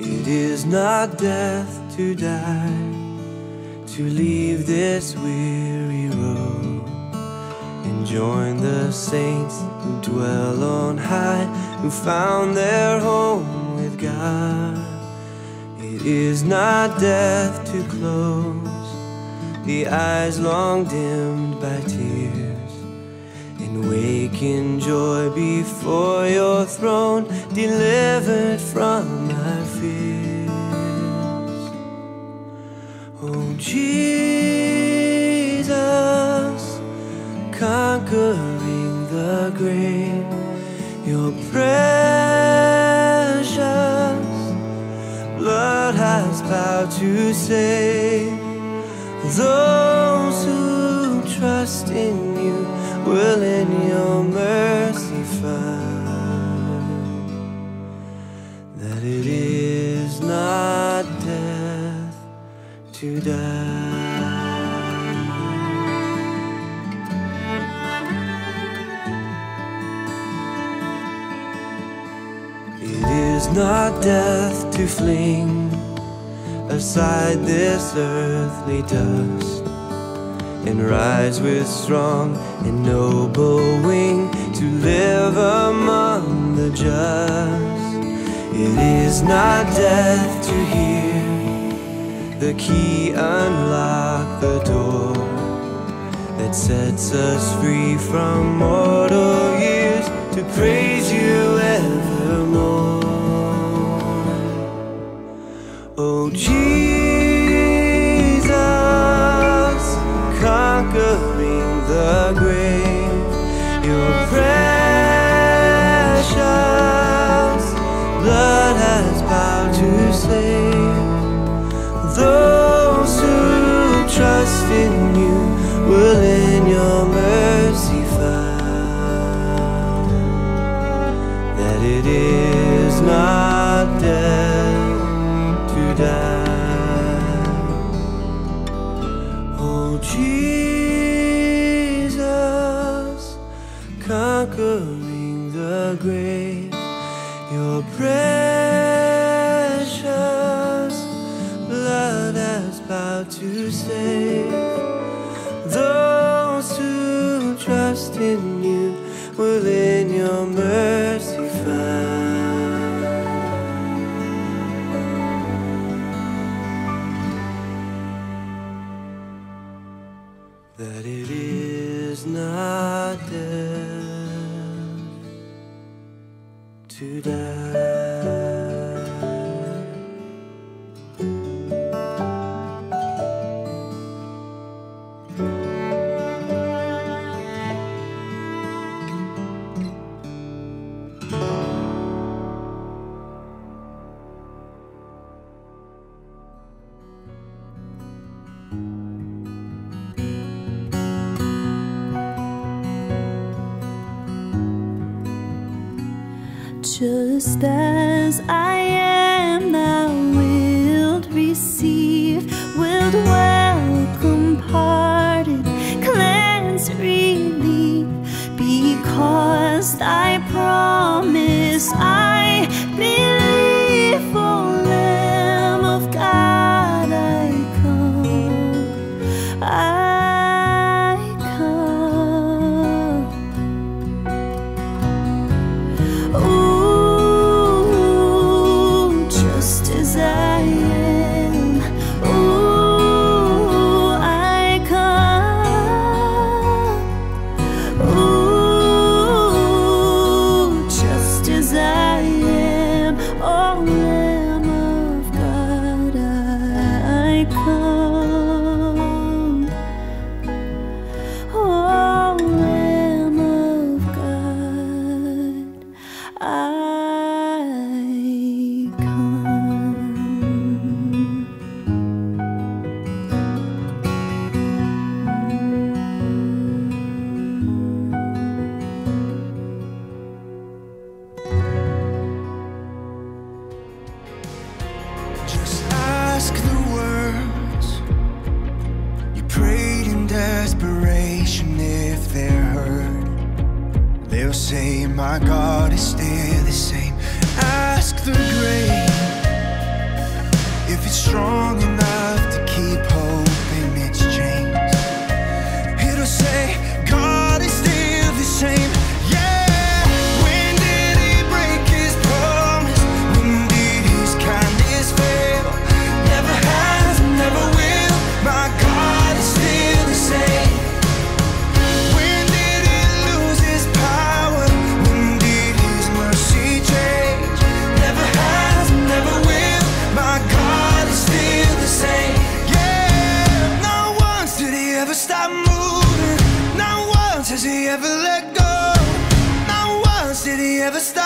It is not death to die, to leave this weary road and join the saints who dwell on high, who found their home with God. It is not death to close the eyes long dimmed by tears and wake in joy before your throne, delivered from my fears. Oh, Jesus, conquering the grave, your precious power to save those who trust in you will in your mercy find that it is not death to die. It is not death to fling aside this earthly dust and rise with strong and noble wing to live among the just. It is not death to hear the key unlock the door that sets us free from mortal years to praise you Jesus, conquering the grave, your precious conquering the grave, your precious blood has power to save those who trust in to Just as I am, thou wilt receive, wilt welcome parted, cleanse, relief, because thy promise I strong ever let go? Now, was? did he ever stop?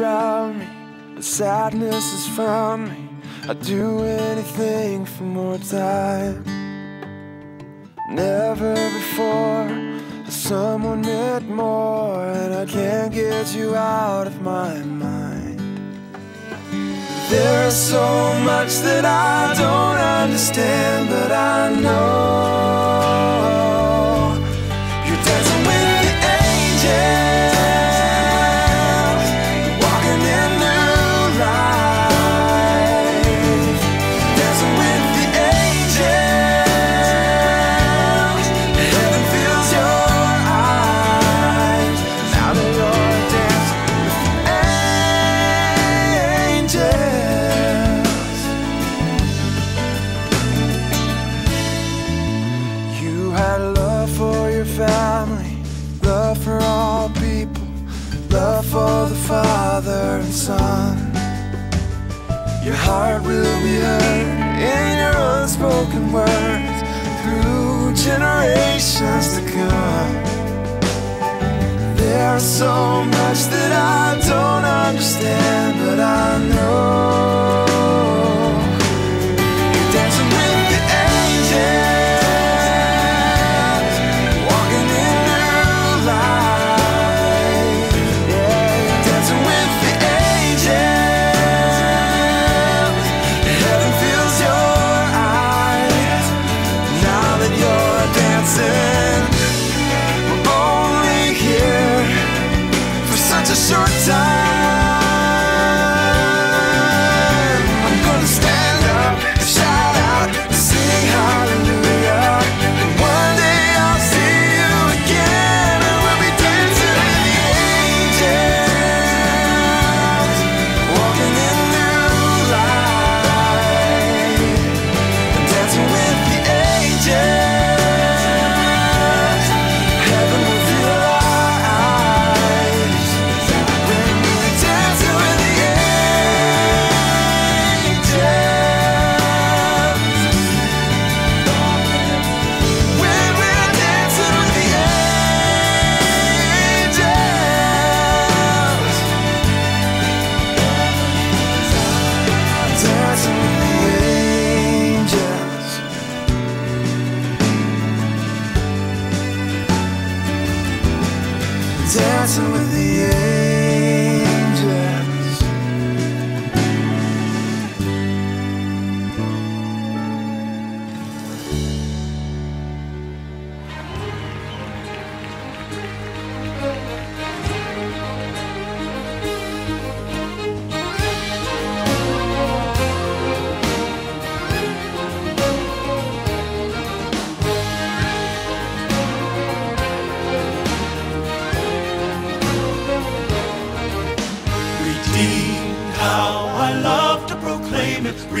around me. The sadness has found me. I'd do anything for more time. Never before has someone meant more, and I can't get you out of my mind. There's so much that I don't understand, but I know. Love for the Father and Son. Your heart will be heard in your unspoken words Through generations to come. There's so much that I don't understand But I know.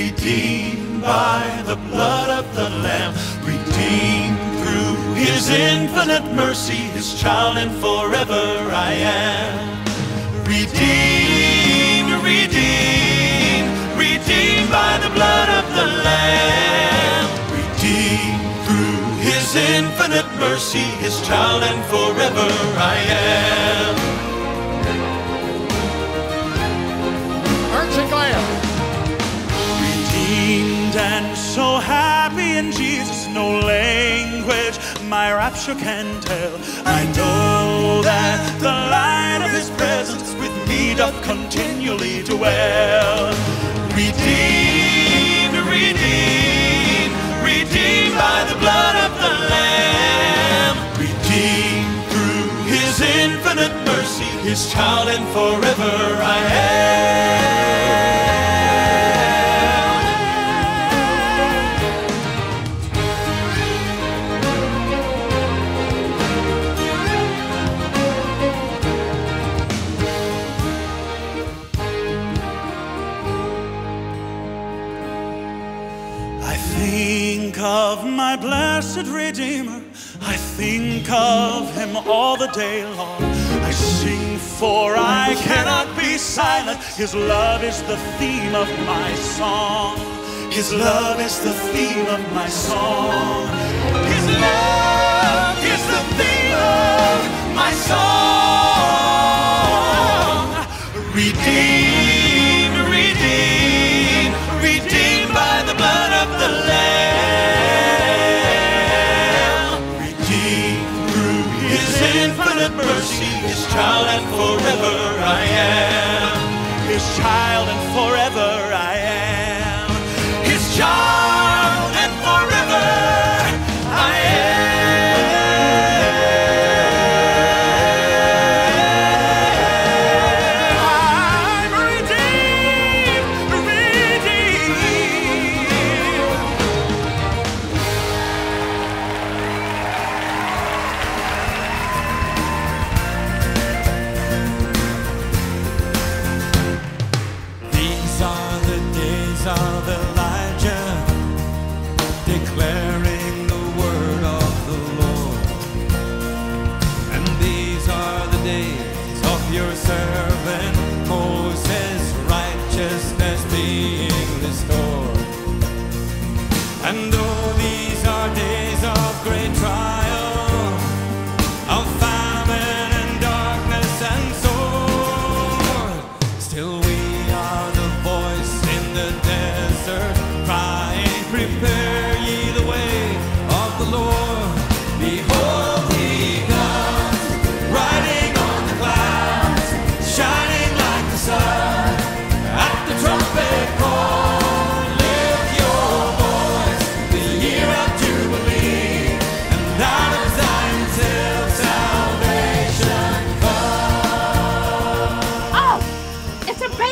Redeemed by the blood of the Lamb. Redeemed through His infinite mercy, His child, and forever I am. Redeemed, redeemed, redeemed by the blood of the Lamb. Redeemed through His infinite mercy, His child, and forever I am. So happy in Jesus, no language my rapture can tell. I know that the light of His presence with me doth continually dwell. Redeemed, redeemed, redeemed by the blood of the Lamb. Redeemed through His infinite mercy, His child, and forever I am. I think of him all the day long. I sing for I cannot be silent. His love is the theme of my song. His love is the theme of my song. His love is the theme of my song. Redeemed, infinite mercy, His child, and forever I am. His child, and forever I am. His child,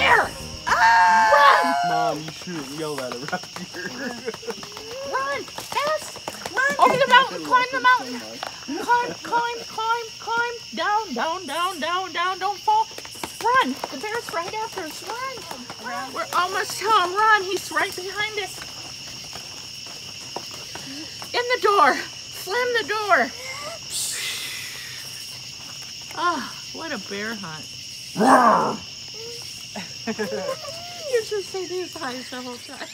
a bear! Mom, you shouldn't yell that around here. Run! Yes! Run! Over the mountain! Climb the mountain! Climb, climb, climb, climb! Down, down, down, down, down! Don't fall! Run! The bear's right after us! Run! Run! We're almost home! Run! He's right behind us! In the door! Slam the door! Ah, what a bear hunt! you just say these eyes the whole time.